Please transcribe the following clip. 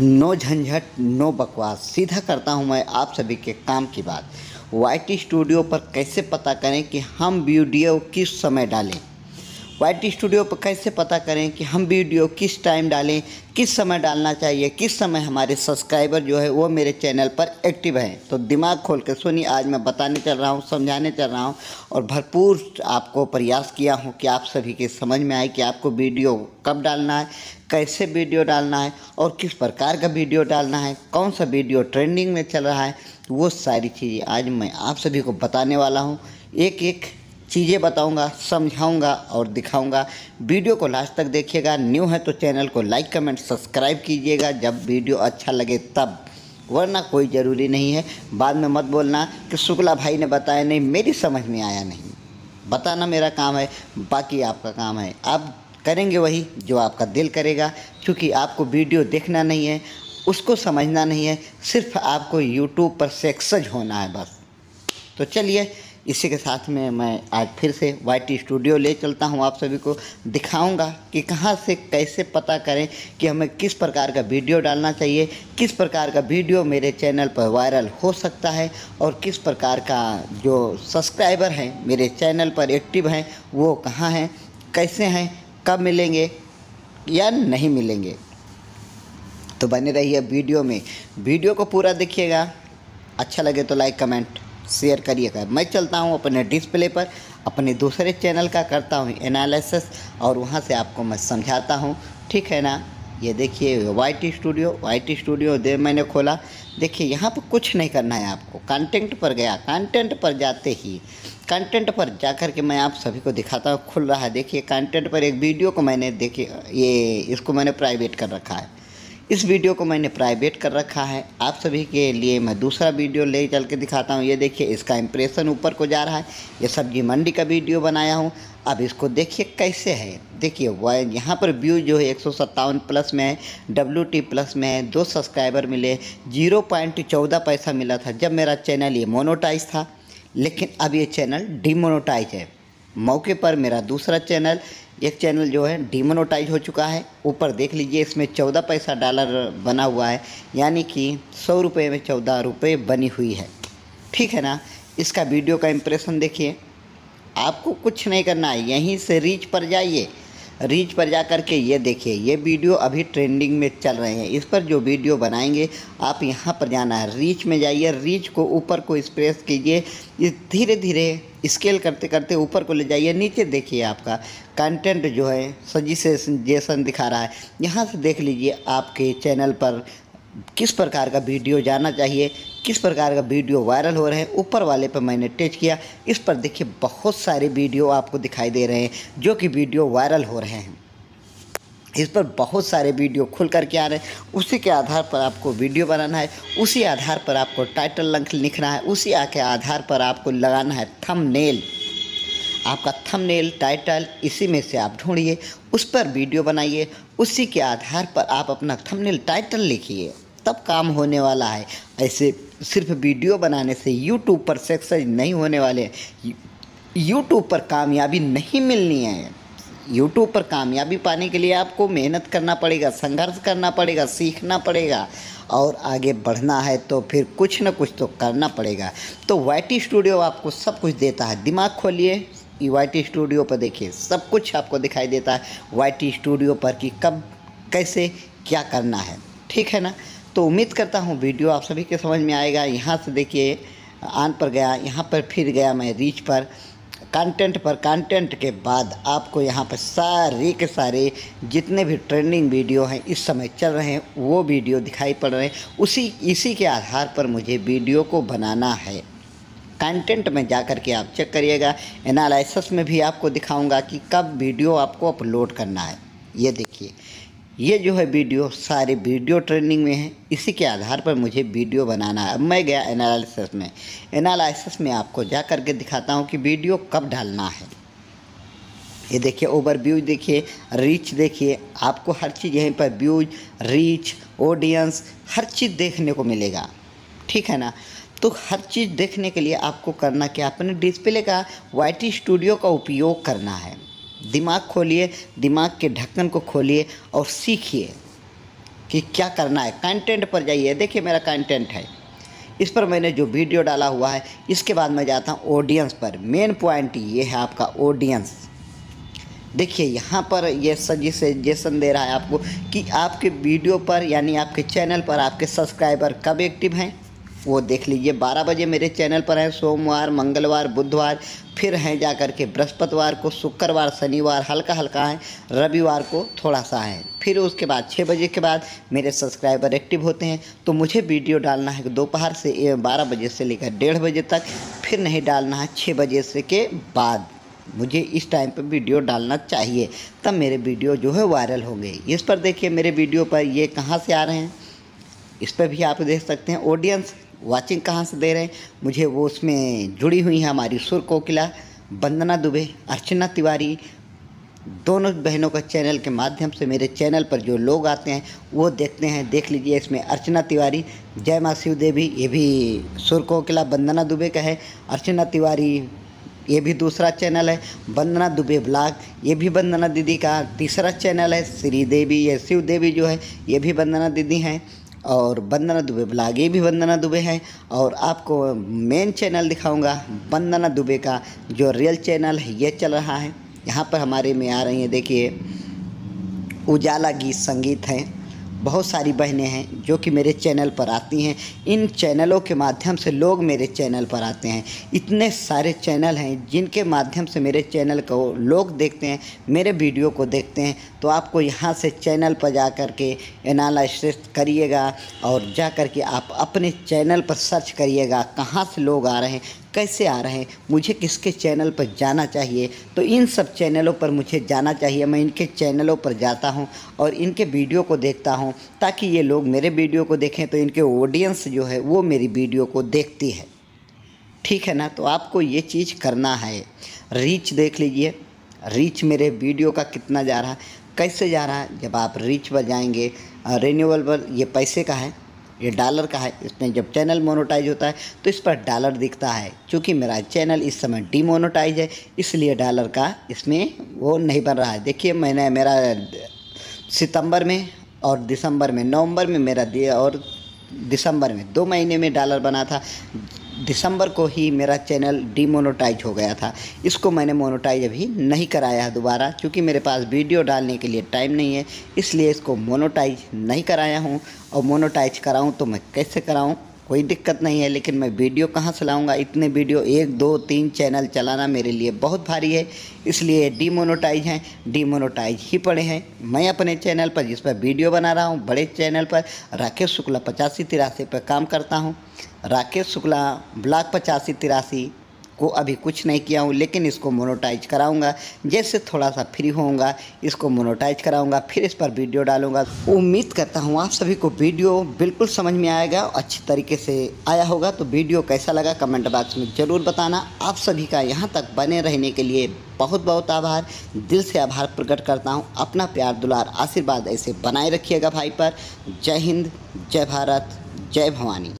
No झंझट, no बकवास। सीधा करता हूँ मैं आप सभी के काम की बात। वाई टी स्टूडियो पर कैसे पता करें कि हम वीडियो किस समय डालें? वाई टी स्टूडियो पर कैसे पता करें कि हम वीडियो किस टाइम डालें, किस समय डालना चाहिए, किस समय हमारे सब्सक्राइबर जो है वो मेरे चैनल पर एक्टिव हैं। तो दिमाग खोल कर सुनिए, आज मैं बताने चल रहा हूँ, समझाने चल रहा हूँ और भरपूर आपको प्रयास किया हूँ कि आप सभी के समझ में आए कि आपको वीडियो कब डालना है, कैसे वीडियो डालना है और किस प्रकार का वीडियो डालना है, कौन सा वीडियो ट्रेंडिंग में चल रहा है, वो सारी चीज़ें आज मैं आप सभी को बताने वाला हूँ। एक एक चीज़ें बताऊँगा, समझाऊँगा और दिखाऊँगा। वीडियो को लास्ट तक देखिएगा। न्यू है तो चैनल को लाइक, कमेंट, सब्सक्राइब कीजिएगा। जब वीडियो अच्छा लगे तब। वरना कोई ज़रूरी नहीं है। बाद में मत बोलना कि शुक्ला भाई ने बताया नहीं, मेरी समझ में आया नहीं। बताना मेरा काम है, बाकी आपका काम है। आप करेंगे वही जो आपका दिल करेगा। क्योंकि आपको वीडियो देखना नहीं है, उसको समझना नहीं है। सिर्फ़ आपको यूट्यूब पर सक्सेस होना है बस। तो चलिए इसी के साथ में मैं आज फिर से वाई टी स्टूडियो ले चलता हूँ। आप सभी को दिखाऊँगा कि कहाँ से कैसे पता करें कि हमें किस प्रकार का वीडियो डालना चाहिए, किस प्रकार का वीडियो मेरे चैनल पर वायरल हो सकता है और किस प्रकार का जो सब्सक्राइबर हैं, मेरे चैनल पर एक्टिव हैं, वो कहाँ हैं, कैसे हैं, कब मिलेंगे या नहीं मिलेंगे। तो बने रहिए वीडियो में। वीडियो को पूरा देखिएगा। अच्छा लगे तो लाइक, कमेंट शेयर करिएगा। मैं चलता हूँ अपने डिस्प्ले पर, अपने दूसरे चैनल का करता हूँ एनालिसिस और वहाँ से आपको मैं समझाता हूँ। ठीक है ना? ये देखिए Y T studio Y T studio दे मैंने खोला। देखिए, यहाँ पर कुछ नहीं करना है आपको। कंटेंट पर गया। कंटेंट पर जाते ही कंटेंट पर जाकर के मैं आप सभी को दिखाता हूँ। खुल रहा है। देखिए कंटेंट पर एक वीडियो को मैंने, देखिए, ये, इसको मैंने प्राइवेट कर रखा है। इस वीडियो को मैंने प्राइवेट कर रखा है। आप सभी के लिए मैं दूसरा वीडियो ले चल के दिखाता हूँ। ये देखिए, इसका इम्प्रेशन ऊपर को जा रहा है। ये सब्ज़ी मंडी का वीडियो बनाया हूँ। अब इसको देखिए कैसे है। देखिए, वह यहाँ पर व्यू जो है, एक सौ सत्तावन प्लस में है डब्ल्यू टी प्लस में है, दो सब्सक्राइबर मिले ज़ीरो पॉइंट चौदह पैसा मिला था जब मेरा चैनल ये मोनोटाइज था। लेकिन अब ये चैनल डिमोनोटाइज है। मौके पर मेरा दूसरा चैनल, एक चैनल जो है डिमोनोटाइज हो चुका है। ऊपर देख लीजिए, इसमें चौदह पैसा डॉलर बना हुआ है, यानी कि सौ रुपये में चौदह रुपये बनी हुई है। ठीक है ना? इसका वीडियो का इम्प्रेशन देखिए। आपको कुछ नहीं करना है, यहीं से रीच पर जाइए। रीच पर जा कर के ये देखिए, ये वीडियो अभी ट्रेंडिंग में चल रहे हैं। इस पर जो वीडियो बनाएँगे, आप यहाँ पर जाना है। रीच में जाइए रीच को ऊपर को स्प्रेस कीजिए। धीरे धीरे स्केल करते करते ऊपर को ले जाइए, नीचे देखिए आपका कंटेंट जो है सजिशन दिखा रहा है। यहाँ से देख लीजिए आपके चैनल पर किस प्रकार का वीडियो जाना चाहिए, किस प्रकार का वीडियो वायरल हो रहे हैं। ऊपर वाले पर मैंने टच किया, इस पर देखिए बहुत सारे वीडियो आपको दिखाई दे रहे हैं, जो कि वीडियो वायरल हो रहे हैं। इस पर बहुत सारे वीडियो खुल करके आ रहे हैं। उसी के आधार पर आपको वीडियो बनाना है, उसी आधार पर आपको टाइटल लिखना है, उसी के आधार पर आपको लगाना है थंबनेल आपका थंबनेल टाइटल इसी में से आप ढूंढिए, उस पर वीडियो बनाइए, उसी के आधार पर आप अपना थंबनेल टाइटल लिखिए। तब काम होने वाला है। ऐसे सिर्फ़ वीडियो बनाने से यूट्यूब पर सक्सेस नहीं होने वाले यूट्यूब पर कामयाबी नहीं मिलनी है। यूट्यूब पर कामयाबी पाने के लिए आपको मेहनत करना पड़ेगा, संघर्ष करना पड़ेगा, सीखना पड़ेगा और आगे बढ़ना है तो फिर कुछ ना कुछ तो करना पड़ेगा। तो YT स्टूडियो आपको सब कुछ देता है। दिमाग खोलिए वाई टी स्टूडियो पर देखिए, सब कुछ आपको दिखाई देता है वाई टी स्टूडियो पर कि कब, कैसे, क्या करना है। ठीक है ना? तो उम्मीद करता हूँ वीडियो आप सभी के समझ में आएगा। यहाँ से देखिए, आन पर गया, यहाँ पर फिर गया मैं रीच पर। कंटेंट पर कंटेंट के बाद आपको यहाँ पर सारे के सारे जितने भी ट्रेंडिंग वीडियो हैं, इस समय चल रहे हैं, वो वीडियो दिखाई पड़ रहे हैं। उसी, इसी के आधार पर मुझे वीडियो को बनाना है। कंटेंट में जा कर के आप चेक करिएगा, एनालिसिस में भी आपको दिखाऊँगा कि कब वीडियो आपको अपलोड करना है। ये देखिए ये जो है वीडियो सारे वीडियो ट्रेंडिंग में है। इसी के आधार पर मुझे वीडियो बनाना है। अब मैं गया एनालिसिस में। एनालिसिस में आपको जा कर के दिखाता हूँ कि वीडियो कब डालना है। ये देखिए ओवर व्यू देखिए रीच देखिए। आपको हर चीज़ यहीं पर व्यूज़ रीच ऑडियंस हर चीज़ देखने को मिलेगा। ठीक है ना? तो हर चीज़ देखने के लिए आपको करना क्या? अपने डिस्प्ले का वाई स्टूडियो का उपयोग करना है। दिमाग खोलिए, दिमाग के ढक्कन को खोलिए और सीखिए कि क्या करना है। कंटेंट पर जाइए। देखिए मेरा कंटेंट है। इस पर मैंने जो वीडियो डाला हुआ है, इसके बाद मैं जाता हूँ ऑडियंस पर। मेन पॉइंट ये है आपका ऑडियंस देखिए यहाँ पर ये सजेशन दे रहा है आपको कि आपके वीडियो पर, यानी आपके चैनल पर आपके सब्सक्राइबर कब एक्टिव हैं? वो देख लीजिए। बारह बजे मेरे चैनल पर हैं, सोमवार, मंगलवार, बुधवार, फिर हैं जा कर के बृहस्पतिवार को, शुक्रवार, शनिवार हल्का हल्का है, रविवार को थोड़ा सा है। फिर उसके बाद छः बजे के बाद मेरे सब्सक्राइबर एक्टिव होते हैं तो मुझे वीडियो डालना है दोपहर से बारह बजे से लेकर डेढ़ बजे तक, फिर नहीं डालना है छः बजे से के बाद। मुझे इस टाइम पर वीडियो डालना चाहिए, तब मेरे वीडियो जो है वायरल होंगे इस पर देखिए मेरे वीडियो पर ये कहाँ से आ रहे हैं, इस पर भी आप देख सकते हैं, ऑडियंस वाचिंग कहाँ से दे रहे हैं? मुझे वो उसमें जुड़ी हुई है हमारी सुर कोकिला, वंदना दुबे, अर्चना तिवारी, दोनों बहनों का चैनल के माध्यम से मेरे चैनल पर जो लोग आते हैं, वो देखते हैं। देख लीजिए इसमें अर्चना तिवारी, जय माँ शिव देवी, ये भी सुर कोकिला, वंदना दुबे का है। अर्चना तिवारी, ये भी दूसरा चैनल है। वंदना दुबे ब्लॉग, ये भी वंदना दीदी का तीसरा चैनल है। श्री देवी, ये शिव देवी जो है, ये भी वंदना दीदी हैं। और वंदना दुबे ब्लागे भी वंदना दुबे है। और आपको मेन चैनल दिखाऊँगा वंदना दुबे का जो रियल चैनल है, ये चल रहा है। यहाँ पर हमारे में आ रही है, देखिए, उजाला गीत संगीत हैं। बहुत सारी बहनें हैं जो कि मेरे चैनल पर आती हैं। इन चैनलों के माध्यम से लोग मेरे चैनल पर आते हैं। इतने सारे चैनल हैं जिनके माध्यम से मेरे चैनल को लोग देखते हैं, मेरे वीडियो को देखते हैं। तो आपको यहाँ से चैनल पर जा कर के एनालिसिस करिएगा और जा कर के आप अपने चैनल पर सर्च करिएगा कहाँ से लोग आ रहे हैं। कैसे आ रहे हैं? मुझे किसके चैनल पर जाना चाहिए? तो इन सब चैनलों पर मुझे जाना चाहिए। मैं इनके चैनलों पर जाता हूँ और इनके वीडियो को देखता हूँ ताकि ये लोग मेरे वीडियो को देखें तो इनके ऑडियंस जो है वो मेरी वीडियो को देखती है। ठीक है ना? तो आपको ये चीज़ करना है। रीच देख लीजिए। रीच मेरे वीडियो का कितना जा रहा है? कैसे जा रहा है? जब आप रीच पर जाएँगे रेन्यूअल पर, ये पैसे का है। ये डॉलर का है। इसमें जब चैनल मोनोटाइज होता है तो इस पर डॉलर दिखता है। क्योंकि मेरा चैनल इस समय डीमोनोटाइज है, इसलिए डॉलर का इसमें वो नहीं बन रहा है। देखिए, मैंने मेरा सितंबर में और दिसंबर में, नवंबर में मेरा दिया और दिसंबर में दो महीने में डॉलर बना था। दिसंबर को ही मेरा चैनल डीमोनोटाइज हो गया था। इसको मैंने मोनोटाइज अभी नहीं कराया है दोबारा, क्योंकि मेरे पास वीडियो डालने के लिए टाइम नहीं है, इसलिए इसको मोनोटाइज नहीं कराया हूँ। और मोनोटाइज कराऊँ तो मैं कैसे कराऊँ? कोई दिक्कत नहीं है, लेकिन मैं वीडियो कहाँ से लाऊँगा? इतने वीडियो, एक, दो, तीन चैनल चलाना मेरे लिए बहुत भारी है, इसलिए डीमोनोटाइज हैं डीमोनोटाइज ही पड़े हैं। मैं अपने चैनल पर, जिस पर वीडियो बना रहा हूँ, बड़े चैनल पर, राकेश शुक्ला पचासी तिरासी पर काम करता हूँ। राकेश शुक्ला ब्लॉक पचासी तिरासी को अभी कुछ नहीं किया हूँ, लेकिन इसको मोनोटाइज कराऊँगा। जैसे थोड़ा सा फ्री होऊँगा, इसको मोनोटाइज कराऊँगा, फिर इस पर वीडियो डालूँगा। उम्मीद करता हूँ आप सभी को वीडियो बिल्कुल समझ में आएगा, अच्छी तरीके से आया होगा। तो वीडियो कैसा लगा कमेंट बॉक्स में ज़रूर बताना। आप सभी का यहाँ तक बने रहने के लिए बहुत बहुत आभार। दिल से आभार प्रकट करता हूँ। अपना प्यार दुलार आशीर्वाद ऐसे बनाए रखिएगा भाई पर। जय हिंद, जय भारत, जय भवानी।